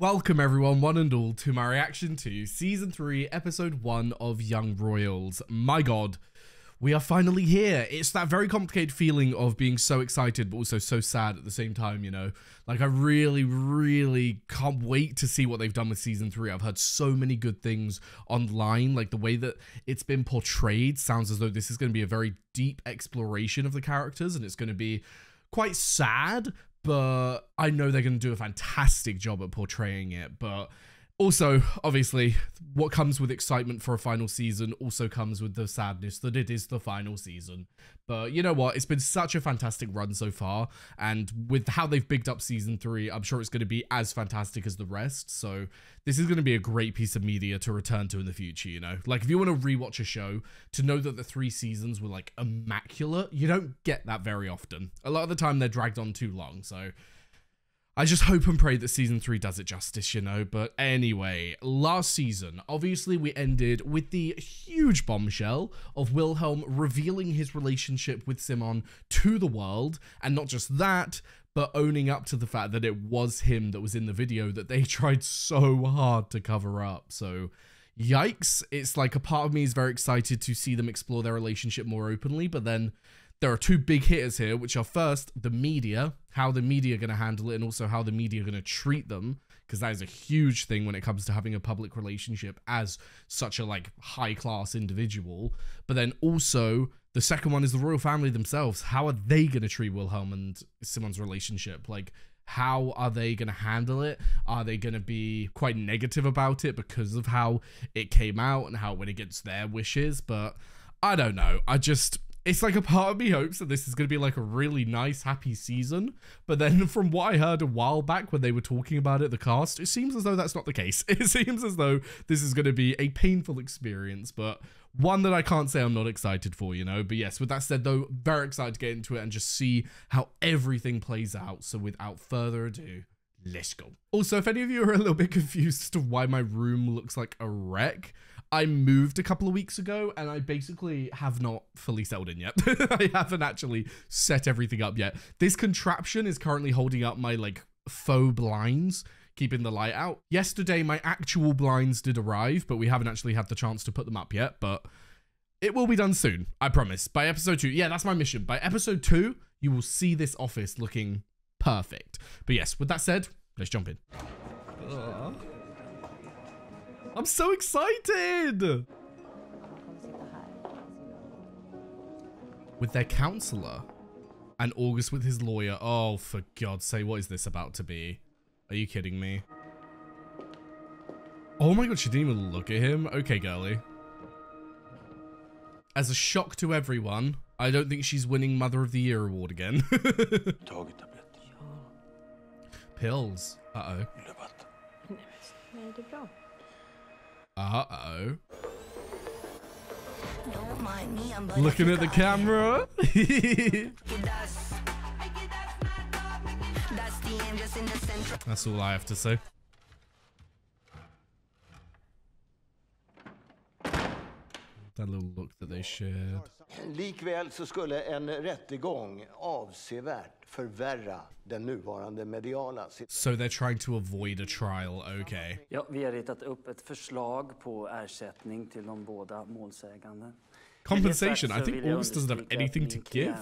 Welcome everyone, one and all, to my reaction to Season 3, Episode 1 of Young Royals. My god, we are finally here. It's that very complicated feeling of being so excited, but also so sad at the same time, you know? Like, I really, really can't wait to see what they've done with Season 3. I've heard so many good things online. Like, the way that it's been portrayed sounds as though this is going to be a very deep exploration of the characters, and it's going to be quite sad, but I know they're going to do a fantastic job at portraying it. But also, obviously, what comes with excitement for a final season also comes with the sadness that it is the final season. But you know what? It's been such a fantastic run so far. And with how they've bigged up season three, I'm sure it's going to be as fantastic as the rest. So this is going to be a great piece of media to return to in the future, you know? Like, if you want to rewatch a show, to know that the three seasons were like immaculate, you don't get that very often. A lot of the time, they're dragged on too long. So I just hope and pray that season three does it justice, you know. But anyway, last season, obviously, we ended with the huge bombshell of Wilhelm revealing his relationship with Simon to the world. And not just that, but owning up to the fact that it was him that was in the video that they tried so hard to cover up. So, yikes. It's like a part of me is very excited to see them explore their relationship more openly, but then there are two big hitters here, which are first the media, how the media are going to handle it, and also how the media are going to treat them, because that is a huge thing when it comes to having a public relationship as such a like high class individual. But then also the second one is the royal family themselves. How are they going to treat Wilhelm and Simon's relationship? Like, how are they going to handle it? Are they going to be quite negative about it because of how it came out and how it went against their wishes? But I don't know. I just it's like a part of me hopes that this is going to be like a really nice, happy season. But then, from what I heard a while back when they were talking about it, the cast, it seems as though that's not the case. It seems as though this is going to be a painful experience, but one that I can't say I'm not excited for, you know. But yes, with that said, though, very excited to get into it and just see how everything plays out. So, without further ado, let's go. Also, if any of you are a little bit confused as to why my room looks like a wreck, I moved a couple of weeks ago and I basically have not fully settled in yet. I haven't actually set everything up yet. This contraption is currently holding up my like faux blinds, keeping the light out. Yesterday, my actual blinds did arrive, but we haven't actually had the chance to put them up yet. But it will be done soon, I promise. By episode two, yeah, that's my mission. By episode two, you will see this office looking perfect. But yes, with that said, let's jump in. I'm so excited! With their counselor. And August with his lawyer. Oh, for God's sake, what is this about to be? Are you kidding me? Oh my god, she didn't even look at him? Okay, girly. As a shock to everyone, I don't think she's winning Mother of the Year award again. Pills. Uh-oh. Uh-oh. Looking at the camera. That's all I have to say. That little look that they shared. Likväl så skulle en rättegång avsevärt förvärra den nuvarande mediala So they're trying to avoid a trial, okay. Ja, vi har ritat upp ett förslag på ersättning till de båda målsägande. Compensation? I think August doesn't have anything to give.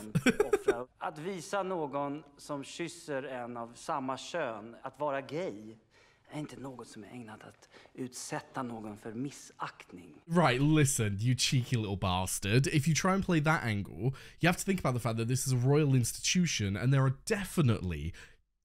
att visa någon som kysser en av samma kön att vara gay Right, listen, you cheeky little bastard. If you try and play that angle, you have to think about the fact that this is a royal institution and there are definitely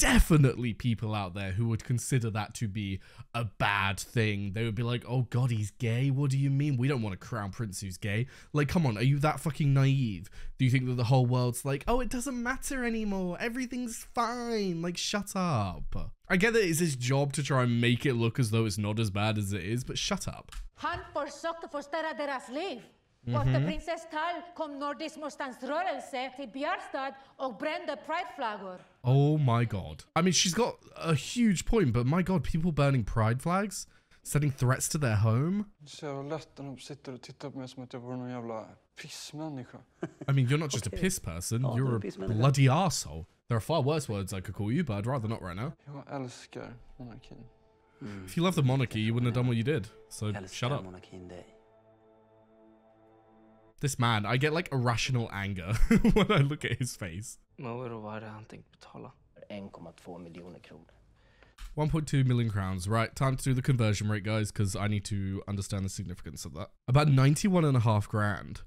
definitely people out there who would consider that to be a bad thing. They would be like, oh god, he's gay? What do you mean? We don't want a crown prince who's gay. Like, come on, are you that fucking naive? Do you think that the whole world's like, oh, it doesn't matter anymore. Everything's fine. Like, shut up. I get that it's his job to try and make it look as though it's not as bad as it is, but shut up. Han försökte förstöra deras liv. Mm -hmm. Efter prinsess Tal kom Nordisk motståndsrörelse till Bjärstad och brände prideflaggor. Oh my god. I mean, she's got a huge point, but my god, people burning pride flags? Setting threats to their home? Så lätt när de sitter och tittar på mig som att jag vore någon jävla pissmänniska. I mean, you're not just okay. Oh, a piss person, you're a bloody asshole. There are far worse words I could call you, but I'd rather not right now. Jag älskar monarkin. If you love the monarchy, you wouldn't have done what you did. So shut up. monarkin dig? This man, I get like irrational anger when I look at his face. Men vadå, vad hade han tänkt betala? 1,2 miljoner kronor. 1.2 million crowns. Right, time to do the conversion rate, guys, because I need to understand the significance of that. About 91 and a half grand.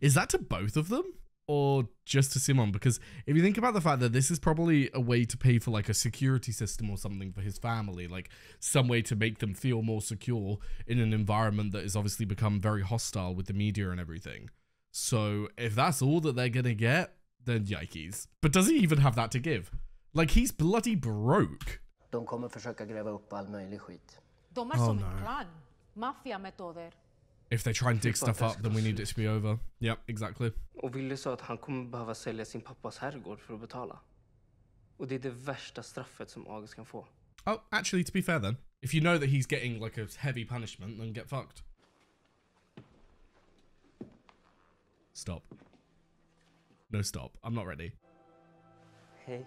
Is that to both of them? Or just to Simon? Because if you think about the fact that this is probably a way to pay for like a security system or something for his family, like some way to make them feel more secure in an environment that has obviously become very hostile with the media and everything. So if that's all that they're gonna get, then yikes. But does he even have that to give? Like he's bloody broke. De kommer försöka gräva upp all möjlig skit. De är Oh, som no. en klan. Maffiametoder. If they try and dig stuff up, then we need it to be over. Yep, exactly. Och Wille sa att han kommer behöva sälja sin pappas herrgård för att betala. Och det är det värsta straffet som August kan få. Oh, actually, to be fair, then, if you know that he's getting like a heavy punishment, then get fucked. Stop. No, stop. I'm not ready. Hej.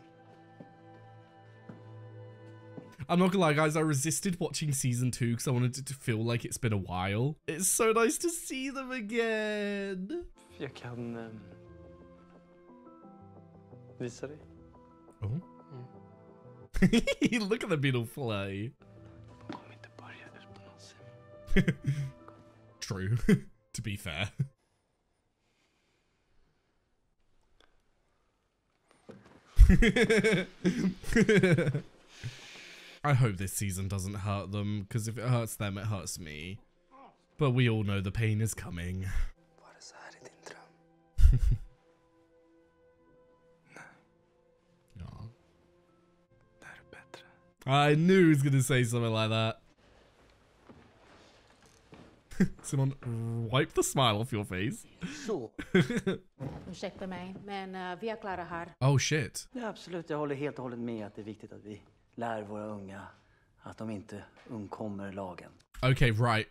I'm not gonna lie, guys. I resisted watching season two because I wanted it to feel like it's been a while. It's so nice to see them again. Jag kan ehm, visa dig. Oh. Mm. Look at the beetle fly. De kommer inte börja utan någonsin. True. to be fair. I hope this season doesn't hurt them, because if it hurts them, it hurts me. But we all know the pain is coming. Var det så här i din dröm? Aw. Det här är bättre. I knew he was going to say something like that. Simon, wipe the smile off your face. Så, Ursäkta mig, men eh, vi är klara här. Oh shit. Ja, absolut, jag håller helt och hållet med att det är viktigt att vi lär våra unga att de inte undkommer lagen. Okay, right.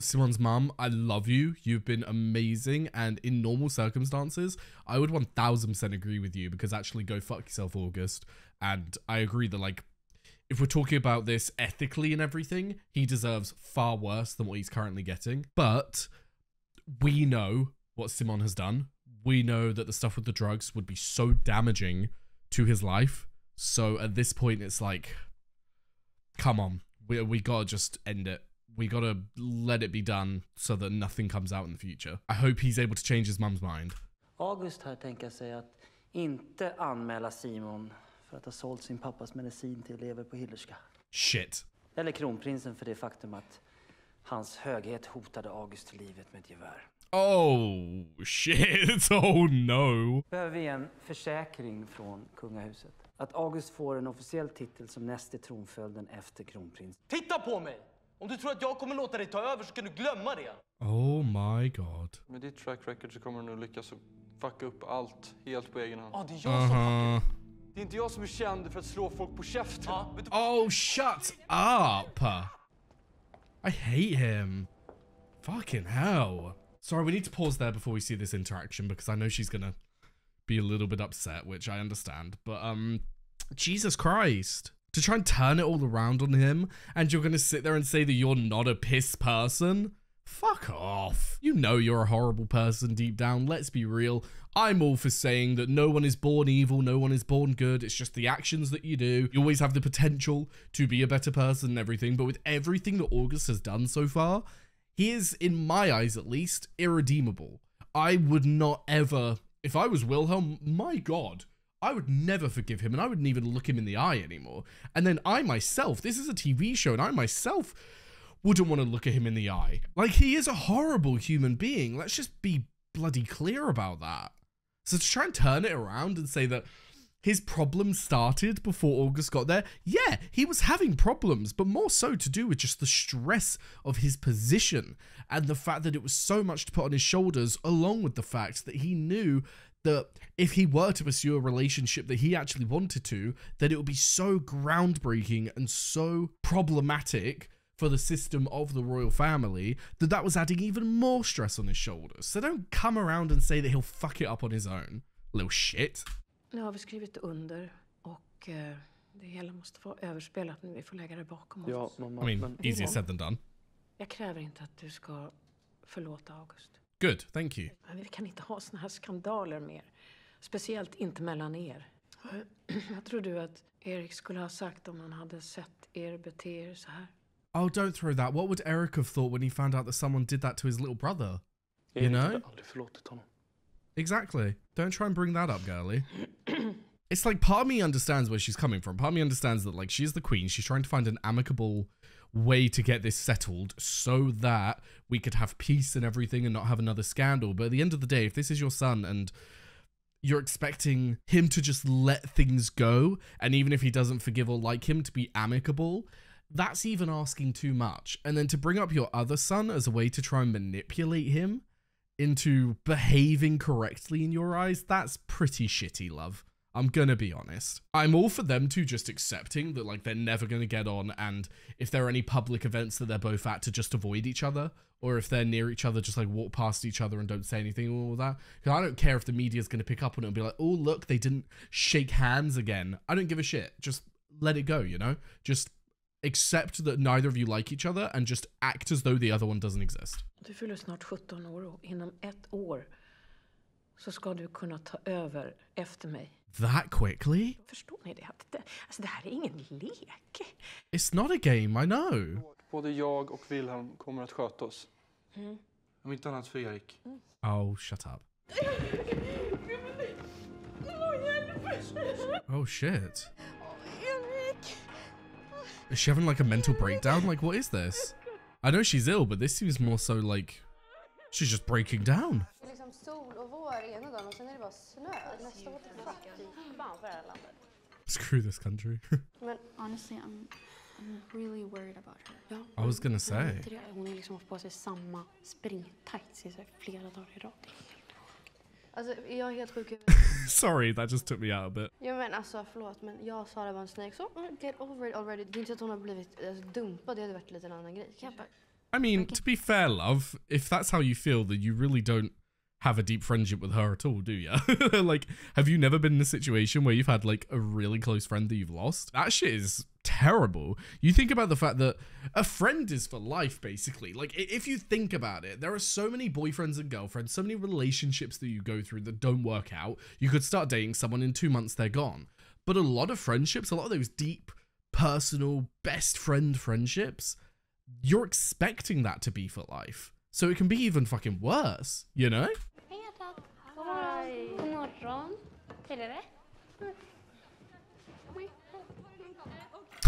Simon's mum, I love you. You've been amazing. And in normal circumstances, I would 1000% agree with you because actually go fuck yourself, August. And I agree that, like, if we're talking about this ethically and everything, he deserves far worse than what he's currently getting. But we know what Simon has done. We know that the stuff with the drugs would be so damaging to his life. So at this point, it's like, come on, we we gotta just end it. We gotta let it be done so that nothing comes out in the future. I hope he's able to change his mum's mind. August här tänker sig att inte anmäla Simon för att ha sålt sin pappas medicin till elever på Hillerska. Shit. Eller kronprinsen för det faktum att hans höghet hotade August till livet med ett gevär. Oh shit. Oh no. Behöver vi en försäkring från kungahuset. Att August får en officiell titel som näst i tronföljden efter kronprins. Titta på mig! Om du tror att jag kommer låta dig ta över så kan du glömma det. Oh my god. Med ditt track record så kommer du nog lyckas att fucka upp allt helt på egen hand. Ja, det är jag som Uh-huh. Det är inte jag som är känd för att slå folk på käften. Vet du, Oh, shut up. I hate him. Fucking hell. Sorry, we need to pause there before we see this interaction because I know she's gonna be a little bit upset, which I understand. But, um, Jesus Christ. To try and turn it all around on him and you're gonna sit there and say that you're not a piss person? Fuck off. You know you're a horrible person deep down. Let's be real. I'm all for saying that no one is born evil, no one is born good. It's just the actions that you do. You always have the potential to be a better person and everything. But with everything that August has done so far, he is, in my eyes at least, irredeemable. I would not ever, if I was Wilhelm, my god, I would never forgive him and I wouldn't even look him in the eye anymore. And then I myself, this is a TV show, and I myself wouldn't want to look at him in the eye. Like, he is a horrible human being. Let's just be bloody clear about that. So to try and turn it around and say that his problems started before August got there, yeah, he was having problems, but more so to do with just the stress of his position and the fact that it was so much to put on his shoulders, along with the fact that he knew that if he were to pursue a relationship that he actually wanted to, that it would be so groundbreaking and so problematic for the system of the royal family that that was adding even more stress on his shoulders. So don't come around and say that he'll fuck it up on his own. Little shit. Nu har vi skrivit under och eh, Det hela måste vara överspelat nu. Vi får lägga det bakom oss. Ja, mamma. I mean, men easier said than done. Jag kräver inte att du ska förlåta August. Good, thank you. Men vi kan inte ha såna här skandaler mer. Speciellt inte mellan er. Vad tror du att Erik skulle ha sagt om han hade sett er bete er så här? Oh, don't throw that. What would Eric have thought when he found out that someone did that to his little brother? Erik You know? hade aldrig förlåtit honom. Exactly. Don't try and bring that up, girly. it's like part of me understands where she's coming from. Part of me understands that like she's the queen. She's trying to find an amicable way to get this settled so that we could have peace and everything and not have another scandal. But at the end of the day, if this is your son and you're expecting him to just let things go, and even if he doesn't forgive or like him, to be amicable, that's even asking too much. And then to bring up your other son as a way to try and manipulate him into behaving correctly in your eyes, that's pretty shitty, love. I'm gonna be honest. I'm all for them two just accepting that like they're never gonna get on, and if there are any public events that they're both at, to just avoid each other, or if they're near each other, just like walk past each other and don't say anything all that. Because I don't care if the media's gonna pick up on it and be like, oh look, they didn't shake hands again. I don't give a shit. Just let it go, you know? Just accept that neither of you like each other and just act as though the other one doesn't exist. Du fyller snart 17 år och inom ett år så ska du kunna ta över efter mig. That quickly? Förstår ni det? Att det, alltså det här är ingen lek. It's not a game, I know. Både jag och Wilhelm kommer att sköta oss. Mm. Om inte annat för Erik. Oh, shut up. Oh shit. Is she having like a mental breakdown? Like, what is this? I know she's ill, but this seems more so like she's just breaking down. Liksom sol och vår ena dagen och sen är det bara snö. Nästa år till fan för det här landet. Screw this country. Men honestly, I'm, I'm really worried about her. I was gonna say. Hon har liksom haft på sig samma springtights i flera dagar i rad. Alltså, jag är helt sjuk Sorry, that just took me out a bit. Ja men alltså förlåt men jag och Sara var en snake så mm, get over it already. Det är inte så att hon har blivit alltså, dumpad, det hade varit lite en annan grej. Jag bara... I mean, to be fair, love, if that's how you feel, then you really don't have a deep friendship with her at all, do you? like, have you never been in a situation where you've had like a really close friend that you've lost? That shit is terrible. You think about the fact that a friend is for life, basically. Like, if you think about it, there are so many boyfriends and girlfriends, so many relationships that you go through that don't work out. You could start dating someone in two months, they're gone. But a lot of friendships, a lot of those deep, personal, best friend friendships, you're expecting that to be for life. So it can be even fucking worse, you know? Hej hjärtat! Hej! God morgon! Hur?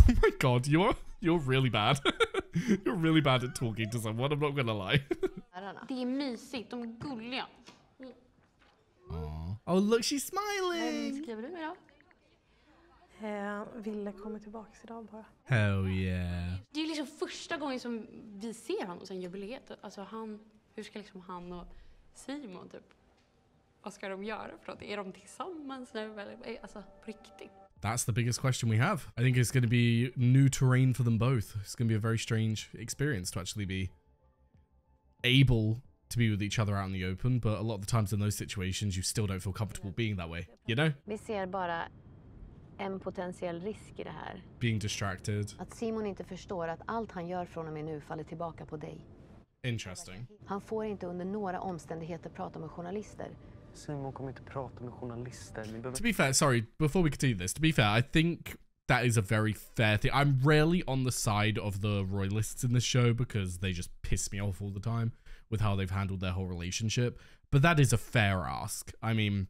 Oh my god, you're you're really bad. you're really bad at talking to someone, I'm not gonna lie. Det är mysigt, de är gulliga. oh look, she's smiling! Skriver? Eh, Ville kommer tillbaks idag bara. Hell yeah. Det är liksom första gången som vi ser honom sen jubileet. Alltså han, hur ska liksom han och Simon typ, vad ska de göra för något? Är de tillsammans nu eller? Alltså på riktigt. That's the biggest question we have. I think it's going to be new terrain for them both. It's going to be a very strange experience to actually be able to be with each other out in the open, but a lot of the times in those situations, you still don't feel comfortable being that way, you know? Vi ser bara en potentiell risk i det här. Being distracted. Att Simon inte förstår att allt han gör från och med nu faller tillbaka på dig. Interesting. Han får inte under några omständigheter prata med journalister. Simon kommer inte prata med journalister. Ni behöver... To be fair, sorry, before we continue this, to be fair, I think that is a very fair thing. I'm rarely on the side of the royalists in this show because they just piss me off all the time with how they've handled their whole relationship. But that is a fair ask. I mean, it-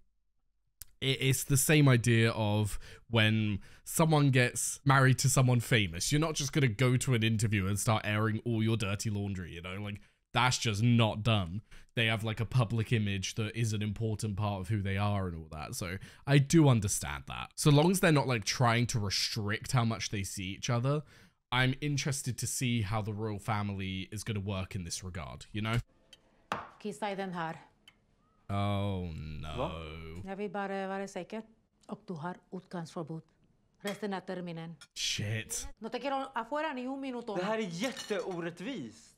it's the same idea of when someone gets married to someone famous. You're not just going to go to an interview and start airing all your dirty laundry, you know? Like, that's just not done. They have like a public image that is an important part of who they are and all that. So I do understand that. So long as they're not like trying to restrict how much they see each other, I'm interested to see how the royal family is going to work in this regard, you know? Oh no. Jag vill bara vara säker. Och du har utgångsförbud. Resten av terminen. Shit. No te quiero afuera ni un minuto. Det här är jätteorättvist.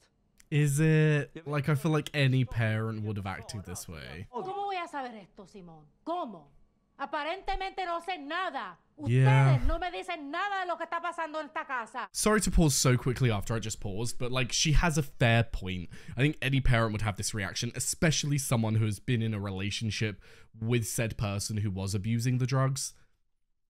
Is it like I feel like any parent would have acted this way? ¿Cómo voy a saber esto, Simón? ¿Cómo? Aparentemente no sé nada. Yeah. No me dicen nada de lo que está pasando en esta casa. Sorry to pause so quickly after I just paused, but like she has a fair point. I think any parent would have this reaction, especially someone who has been in a relationship with said person who was abusing the drugs.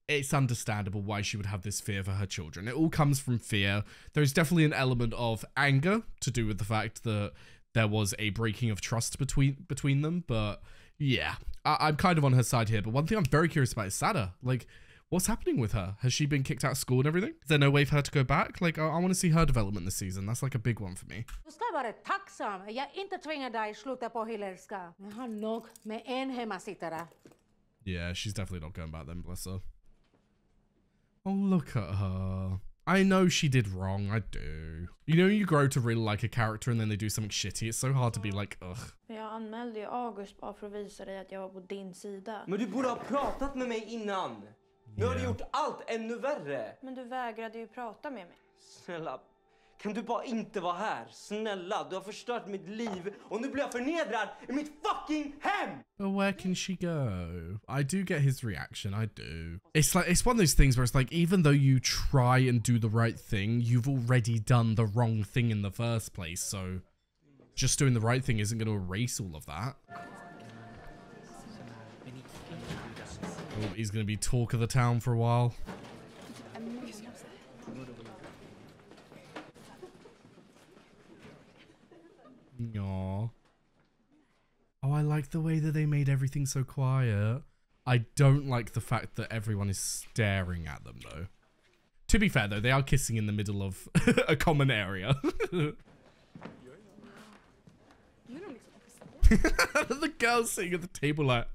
It's understandable why she would have this fear for her children. It all comes from fear. There's definitely an element of anger to do with the fact that there was a breaking of trust between between them, but yeah, I- am kind of on her side here. But one thing I'm very curious about is Sada. Like, what's happening with her? Has she been kicked out of school and everything? Is there no way for her to go back? Like, I, I want to see her development this season. That's like a big one for me. Yeah, she's definitely not going back then, bless her. Oh, look at her. I know she did wrong, I do. You know you grow to really like a character and then they do something shitty. It's so hard to be like, ugh. Jag anmälde ju August bara för att visa dig att jag var på din sida. Men du borde ha pratat med mig innan. Nu har du Ja. gjort allt ännu värre. Men du vägrade ju prata med mig. Snälla, kan du bara inte vara här? Snälla, du har förstört mitt liv och nu blir jag förnedrad i mitt fucking hem! But where can she go? I do get his reaction. I do. It's like it's one of those things where it's like even though you try and do the right thing, you've already done the wrong thing in the first place. So just doing the right thing isn't going to erase all of that. Oh, he's going to be talk of the town for a while. Aww. Oh, I like the way that they made everything so quiet. I don't like the fact that everyone is staring at them, though. To be fair, though, they are kissing in the middle of a common area. the girl sitting at the table like,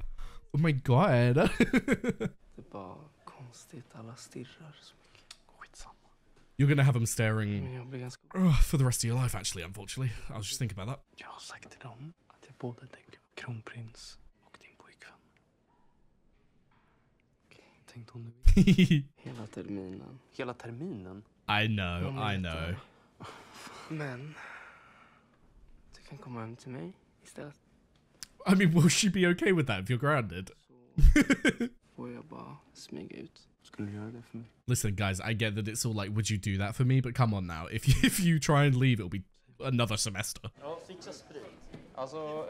oh my god. Det är bara konstigt, alla stirrar så mycket. Skitsamma. You're gonna have them staring jag blir ganska... Ugh, for the rest of your life, actually, unfortunately. I was just thinking about that. Jag har sagt till dem att jag både tänker på kronprins och din pojkvän. Hon nu hela terminen. Hela terminen? I know, I know. Men du kan komma hem till mig istället. I mean, will she be okay with that if you're grounded? Får jag bara smyga ut. Skulle du göra det för mig? Listen, guys, I get that it's all like, would you do that for me? But come on now. If you, if you try and leave, it'll be another semester. Eh, ja, fixa sprit. Alltså,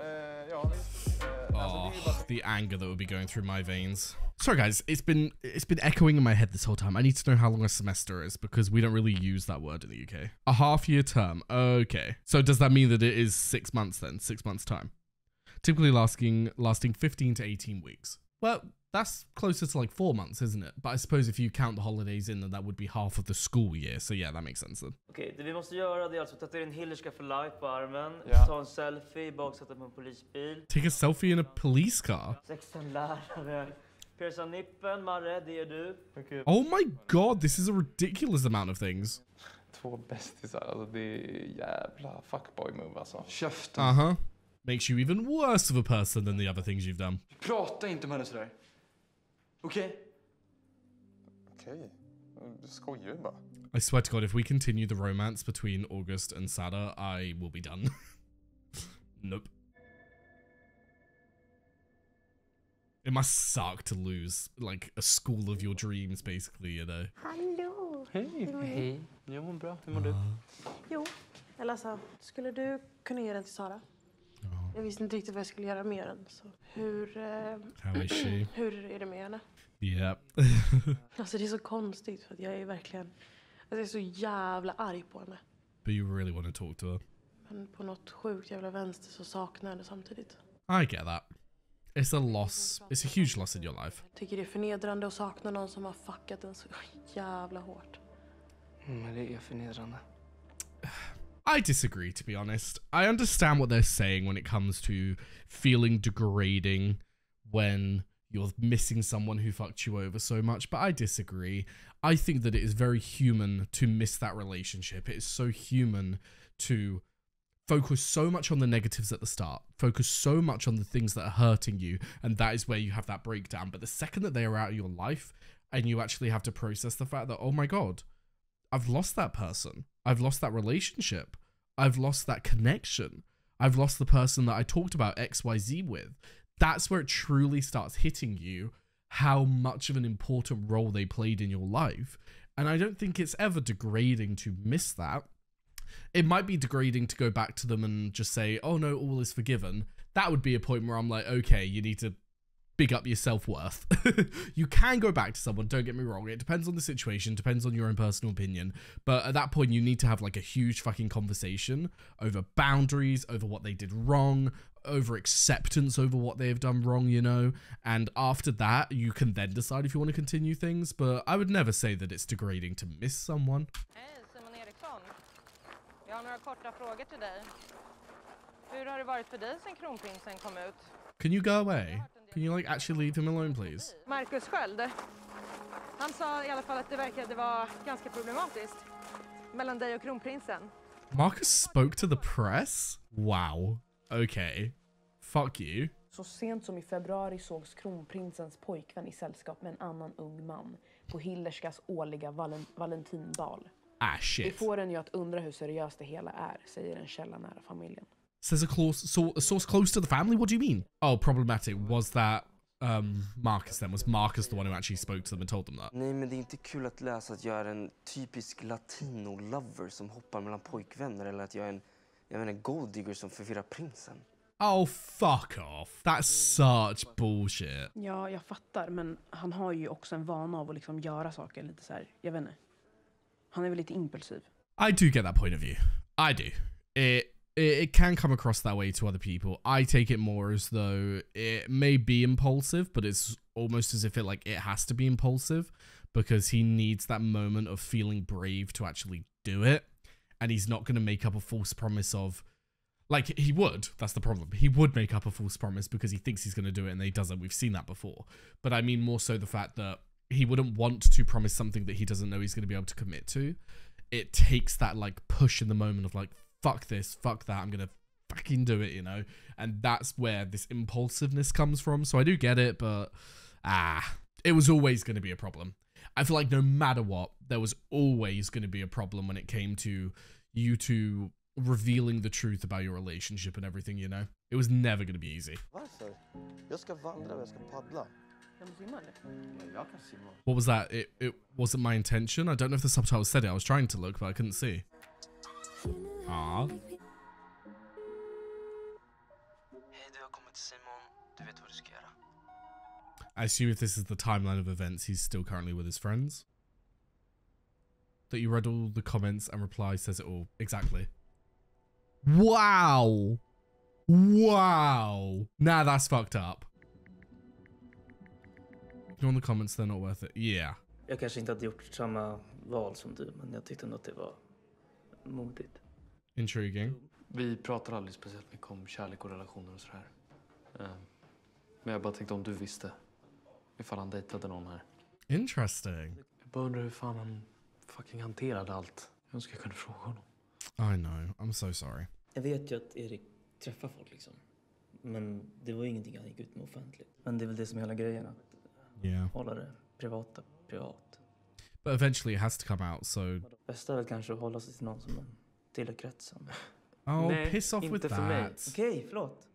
ja visst. Alltså, Oh, det är ju bara... the anger that would be going through my veins. Sorry, guys. It's been it's been echoing in my head this whole time. I need to know how long a semester is because we don't really use that word in the UK. A half year term. Okay. So does that mean that it is six months then? Six months time. Typically lasting lasting fifteen to eighteen weeks. Well, that's closer to like four months, isn't it? But I suppose if you count the holidays in, then that would be half of the school year. So yeah, that makes sense then. Okej, det vi måste göra det är alltså tatuera in Hillerska för life på armen, Ja. ta en selfie, baksätta på en polisbil. Take a selfie in a police car. 16 lärare. Pierca nippen, Marre, det är du. Oh my god, this is a ridiculous amount of things. Två bästisar, alltså det är jävla fuckboy move alltså. Käften. Uh huh. Makes you even worse of a person than the other things you've done. Prata inte med henne sådär. Okej? Okej, du skojar ju bara. I swear to God, if we continue the romance between August and Sada, I will be done. nope. It must suck to lose like a school of your dreams, basically, you know. Hallå! Hej. Hur mår? Hej. Jag mår bra. Hur mår du? Jo, eller alltså, skulle du kunna ge den till Sara? Jag visste inte riktigt vad jag skulle göra med den. Så. Hur, eh, How is she? hur är det med henne? Yeah. Alltså det är så konstigt för att jag är verkligen, alltså jag är så jävla arg på henne. but you really want to talk to her. Men på något sjukt jävla vänster så saknar jag henne samtidigt. I get that. It's a loss. It's a huge loss in your life. Jag tycker det är förnedrande att sakna någon som har fuckat en så jävla hårt. Mm, men det är förnedrande. I disagree, to be honest. I understand what they're saying when it comes to feeling degrading when you're missing someone who fucked you over so much, but I disagree. I think that it is very human to miss that relationship. It is so human to focus so much on the negatives at the start, focus so much on the things that are hurting you, and that is where you have that breakdown. But the second that they are out of your life and you actually have to process the fact that, oh my God, I've lost that person. I've lost that relationship. I've lost that connection. I've lost the person that I talked about XYZ with. That's where it truly starts hitting you. how much of an important role they played in your life. And I don't think it's ever degrading to miss that. It might be degrading to go back to them and just say, oh no, all is forgiven. That would be a point where I'm like, okay, you need to big up your self worth. you can go back to someone, don't get me wrong. It depends on the situation, depends on your own personal opinion. But at that point, you need to have like a huge fucking conversation over boundaries, over what they did wrong, over acceptance over what they've done wrong, you know? And after that, you can then decide if you want to continue things. But I would never say that it's degrading to miss someone. Hej, Simon Eriksson. Jag har några korta frågor till dig. Hur har det varit för dig sen kronprinsen kom ut? Can you go away? Can you like actually leave him alone please? Marcus Sköld. Han sa i alla fall att det verkade vara ganska problematiskt mellan dig och kronprinsen. Marcus spoke to the press? Wow. Okay. Fuck you. Så sent som i februari sågs kronprinsens pojkvän i sällskap med en annan ung man på Hillerskas årliga valen valentinbal. Ah shit. Det får en ju att undra hur seriöst det hela är, säger en källa nära familjen. Says a, close, so, a source close to the family? What do you mean? Oh, problematic. Was that um, Marcus then? Was Marcus the one who actually spoke to them and told them that? Nej, men det är inte kul att läsa att jag är en typisk latino-lover som hoppar mellan pojkvänner eller att jag är en, jag menar, golddigger som förvirrar prinsen. Oh, fuck off. That's such bullshit. Ja, jag fattar, men han har ju också en vana av att liksom göra saker lite så här, jag vet inte. Han är väl lite impulsiv. I do get that point of view. I do. It it, can come across that way to other people. I take it more as though it may be impulsive, but it's almost as if it like it has to be impulsive because he needs that moment of feeling brave to actually do it. And he's not going to make up a false promise of like he would. That's the problem. He would make up a false promise because he thinks he's going to do it and he doesn't. We've seen that before. But I mean more so the fact that he wouldn't want to promise something that he doesn't know he's going to be able to commit to. It takes that like push in the moment of like fuck this, fuck that, I'm gonna fucking do it, you know? And that's where this impulsiveness comes from. So I do get it, but ah, it was always gonna be a problem. I feel like no matter what, there was always gonna be a problem when it came to you two revealing the truth about your relationship and everything, you know? It was never gonna be easy. Varför? Jag ska vandra och jag ska paddla. What was that? It, it wasn't my intention. I don't know if the subtitles said it. I was trying to look, but I couldn't see. Aww. I assume if this is the timeline of events, he's still currently with his friends. That you read all the comments and reply says it all. Exactly. Wow. Wow. Nah, that's fucked up. You the comments, they're not worth it. Yeah. Jag kanske inte hade gjort samma val som du, men jag tyckte ändå att det var modigt. Intriguing. Vi pratar aldrig speciellt mycket om kärlek och relationer och sådär. Ehm, men jag bara tänkte om du visste ifall han dejtade någon här. Interesting. Jag bara undrar hur fan han fucking hanterade allt. Jag önskar jag kunde fråga honom. I know. I'm so sorry. Jag vet ju att Erik träffar folk liksom. Men det var ju ingenting han gick ut med offentligt. Men det är väl det som är hela grejen. Att yeah. hålla det privata privat. But eventually it has to come out so... Bästa är väl kanske att hålla sig till någon som tillhör kretsen. Oh, Nej, piss off with that. Okej, okay, förlåt.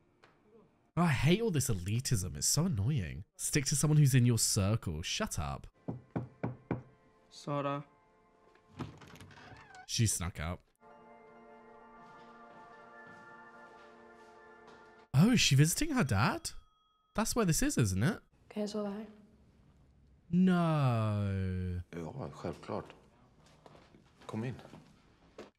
Oh, I hate all this elitism. It's so annoying. Stick to someone who's in your circle. Shut up. Sara. She snuck out. Oh, is she visiting her dad? That's where this is, isn't it? Kan jag sova här? No. Ja, självklart. Kom in.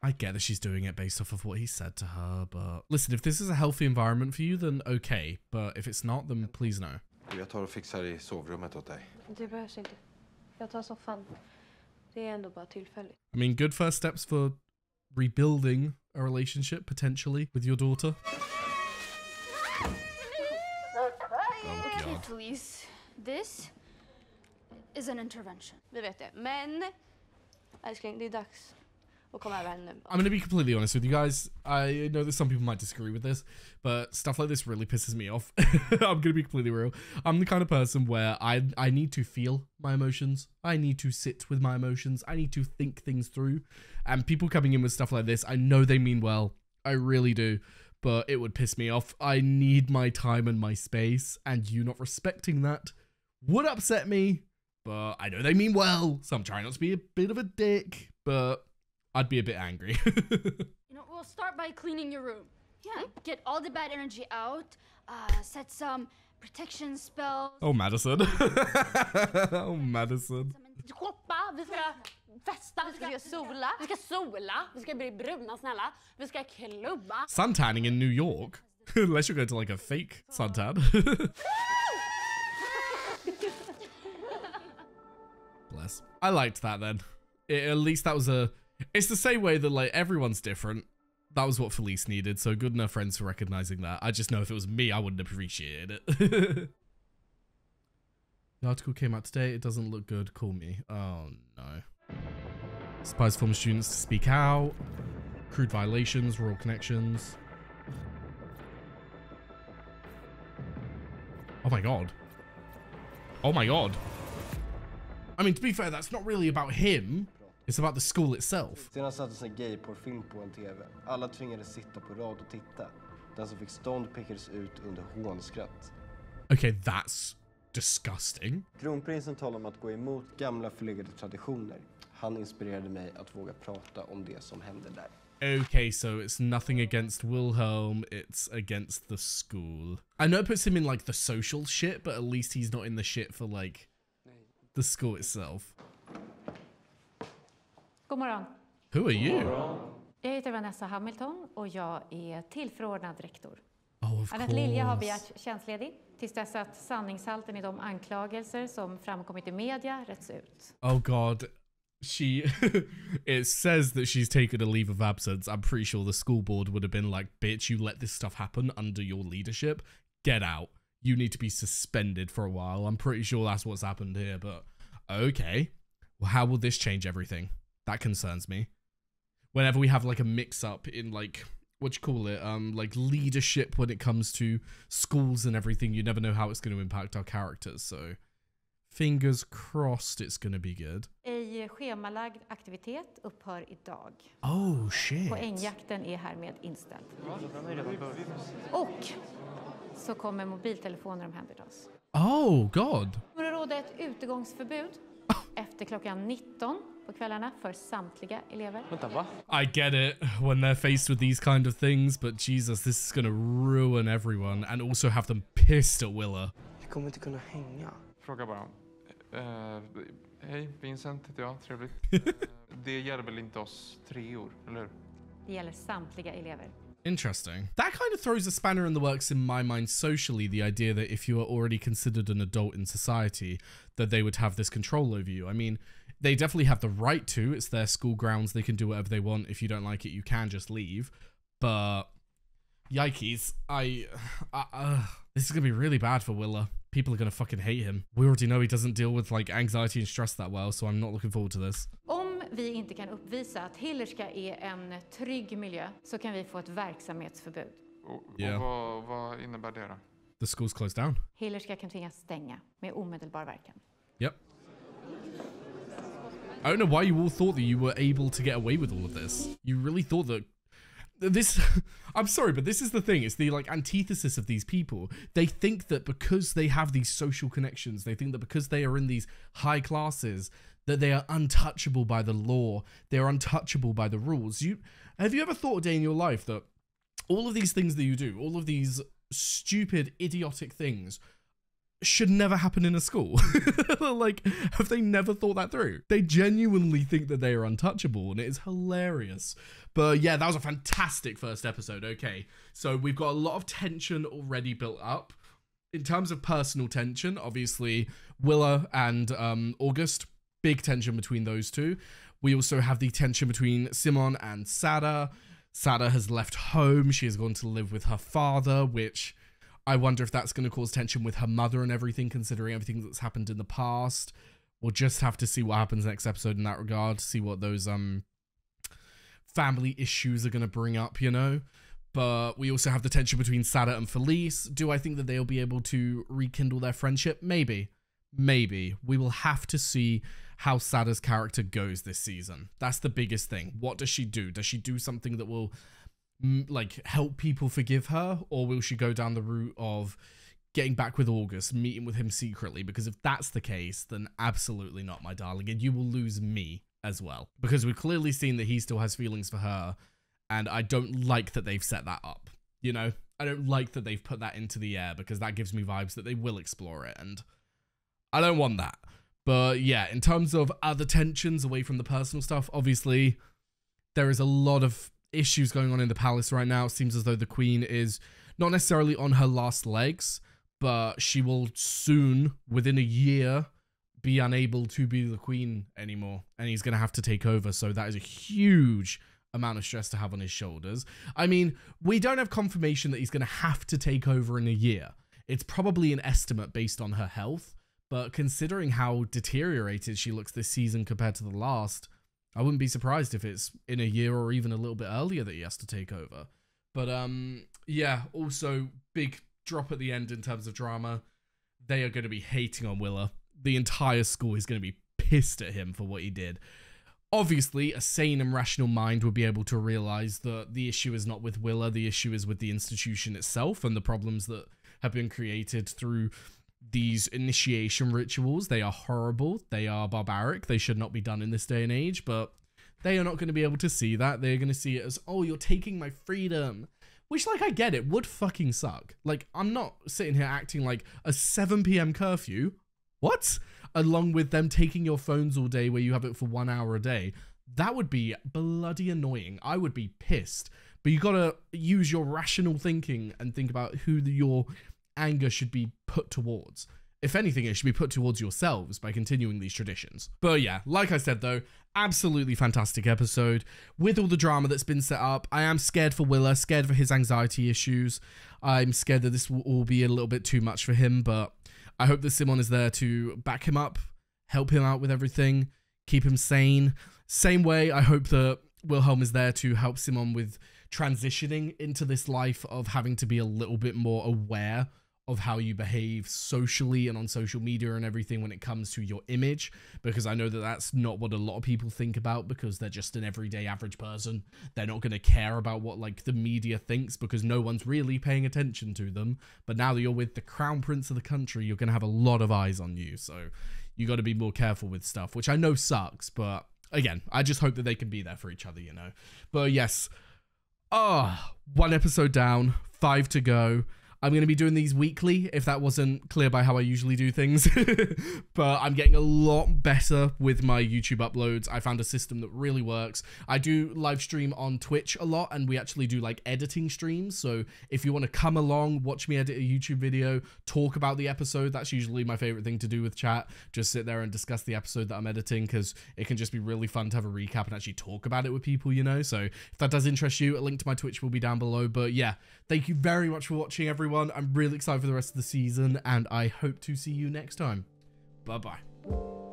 I get that she's doing it based off of what he said to her, but listen, if this is a healthy environment for you, then okay. But if it's not, then please no. Jag tar och fixar i sovrummet åt dig. Det behövs inte. Jag tar soffan. Det är ändå bara tillfälligt. I mean, good first steps for rebuilding a relationship potentially with your daughter. Oh, okay, please. This is an intervention. Vi vet det. Men, älskling, det är dags komma över henne nu. I'm gonna be completely honest with you guys. I know that some people might disagree with this, but stuff like this really pisses me off. I'm gonna be completely real. I'm the kind of person where I I need to feel my emotions. I need to sit with my emotions. I need to think things through. And people coming in with stuff like this, I know they mean well. I really do. But it would piss me off. I need my time and my space, and you not respecting that would upset me, but I know they mean well, so I'm trying not to be a bit of a dick, but I'd be a bit angry. You know, we'll start by cleaning your room. Yeah. Get all the bad energy out. Uh, set some protection spells. oh, Madison. oh, Madison. Shoppa, vi ska festa, vi ska sola, vi ska sola, vi ska bli bruna snälla, vi ska klubba. Suntanning in New York. Unless you're going to like a fake suntan. Bless. I liked that then. It- at least that was a. It's the same way that like everyone's different. That was what Felice needed. So good enough friends for recognizing that. I just know if it was me, I wouldn't appreciate it. the article came out today. It doesn't look good. Call me. Oh no. Spies former students to speak out. Crude violations, rural connections. Oh my god. Oh my god. I mean, to be fair, that's not really about him. It's about the school itself. Senast sattes en gayporrfilm på en TV. Alla tvingades sitta på rad och titta. Den som fick stånd pekades ut under hånskratt. Okay, that's disgusting. Kronprinsen talar om att gå emot gamla förlegade traditioner. Han inspirerade mig att våga prata om det som hände där. Okay, so it's nothing against Wilhelm, it's against the school. I know it puts him in like the social shit, but at least he's not in the shit for like the school itself. God morgon. Who are you? Jag heter Vanessa Hamilton och jag är tillförordnad rektor. Oh, of Anette Lilja har course. begärt tjänstledig tills dess att sanningshalten i de anklagelser som framkommit i media rätts ut. Oh god. She it says that she's taken a leave of absence. I'm pretty sure the school board would have been like, bitch, you let this stuff happen under your leadership. Get out. You need to be suspended for a while. I'm pretty sure that's what's happened here, but okay. Well, how will this change everything? That concerns me. Whenever we have like a mix up in like what you call it, um, like leadership when it comes to schools and everything, you never know how it's going to impact our characters. So fingers crossed it's going to be good. Ej schemalagd aktivitet upphör idag. Oh shit. Poängjakten är härmed inställd. Och så kommer mobiltelefoner omhändertas. Oh god. Det kommer att råda ett utegångsförbud efter klockan 19 på kvällarna för samtliga elever. Vänta, va? I get it when they're faced with these kind of things, but Jesus, this is gonna ruin everyone and also have them pissed at Wille. Vi kommer inte kunna hänga. Fråga bara. Eh, hej, Vincent heter jag. Trevligt. Eh, det gäller väl inte oss treor, eller hur? Det gäller samtliga elever. Interesting. That kind of throws a spanner in the works in my mind socially, the idea that if you are already considered an adult in society, that they would have this control over you. I mean, they definitely have the right to. It's their school grounds. They can do whatever they want. If you don't like it, you can just leave. But yikes, I, uh, uh, this is gonna be really bad for Wille. People are gonna fucking hate him. We already know he doesn't deal with like anxiety and stress that well, so I'm not looking forward to this. Om vi inte kan uppvisa att Hillerska är en trygg miljö så kan vi få ett verksamhetsförbud. Och, Ja. och vad, vad innebär det då? The school's closed down. Hillerska kan tvingas stänga med omedelbar verkan. Yep. I don't know why you all thought that you were able to get away with all of this. You really thought that this I'm sorry, but this is the thing. It's the like antithesis of these people. They think that because they have these social connections, they think that because they are in these high classes, that they are untouchable by the law. They're untouchable by the rules. You have you ever thought a day in your life that all of these things that you do, all of these stupid, idiotic things should never happen in a school. like, have they never thought that through? They genuinely think that they are untouchable, and it is hilarious. But yeah, that was a fantastic first episode. Okay, so we've got a lot of tension already built up. In terms of personal tension, obviously, Wille and um, August, big tension between those two. We also have the tension between Simon and Sada. Sada has left home. She has gone to live with her father, which I wonder if that's going to cause tension with her mother and everything, considering everything that's happened in the past. We'll just have to see what happens next episode in that regard, see what those um family issues are going to bring up, you know. But we also have the tension between Sada and Felice. Do I think that they'll be able to rekindle their friendship? Maybe. Maybe. We will have to see how Sada's character goes this season. That's the biggest thing. What does she do? Does she do something that will like help people forgive her or will she go down the route of getting back with August, meeting with him secretly, because if that's the case, then absolutely not, my darling, and you will lose me as well. Because we've clearly seen that he still has feelings for her, and I don't like that they've set that up. You know, I don't like that they've put that into the air because that gives me vibes that they will explore it, and I don't want that. But yeah, in terms of other tensions away from the personal stuff, obviously there is a lot of issues going on in the palace right now. It seems as though the queen is not necessarily on her last legs, but she will soon, within a year, be unable to be the queen anymore. And he's going to have to take over. So that is a huge amount of stress to have on his shoulders. I mean, we don't have confirmation that he's going to have to take over in a year. It's probably an estimate based on her health. But considering how deteriorated she looks this season compared to the last, I wouldn't be surprised if it's in a year or even a little bit earlier that he has to take over. But um yeah, also big drop at the end in terms of drama. They are going to be hating on Wille. The entire school is going to be pissed at him for what he did. Obviously, a sane and rational mind would be able to realize that the issue is not with Wille, the issue is with the institution itself and the problems that have been created through these initiation rituals. They are horrible. They are barbaric. They should not be done in this day and age, but they are not going to be able to see that. They're going to see it as, oh, you're taking my freedom. Which, like, I get it, would fucking suck. Like, I'm not sitting here acting like a 7 p.m. curfew. What? Along with them taking your phones all day where you have it for one hour a day. That would be bloody annoying. I would be pissed. But you gotta use your rational thinking and think about who the, your anger should be put towards. If anything, it should be put towards yourselves by continuing these traditions. But yeah, like I said though, absolutely fantastic episode. With all the drama that's been set up, I am scared for Wille, scared for his anxiety issues. I'm scared that this will all be a little bit too much for him, but I hope that Simon is there to back him up, help him out with everything, keep him sane. Same way, I hope that Wilhelm is there to help Simon with transitioning into this life of having to be a little bit more aware of how you behave socially and on social media and everything when it comes to your image because I know that that's not what a lot of people think about because they're just an everyday average person. They're not going to care about what like the media thinks because no one's really paying attention to them. But now that you're with the crown prince of the country, you're going to have a lot of eyes on you. So you got to be more careful with stuff, which I know sucks, but again, I just hope that they can be there for each other, you know. But yes, ah, oh, one episode down, five to go. I'm going to be doing these weekly if that wasn't clear by how I usually do things. but I'm getting a lot better with my YouTube uploads. I found a system that really works. I do live stream on Twitch a lot and we actually do like editing streams. So if you want to come along, watch me edit a YouTube video, talk about the episode, that's usually my favorite thing to do with chat. Just sit there and discuss the episode that I'm editing because it can just be really fun to have a recap and actually talk about it with people, you know? So if that does interest you, a link to my Twitch will be down below. But yeah, thank you very much for watching, everyone everyone. I'm really excited for the rest of the season, and I hope to see you next time. Bye bye.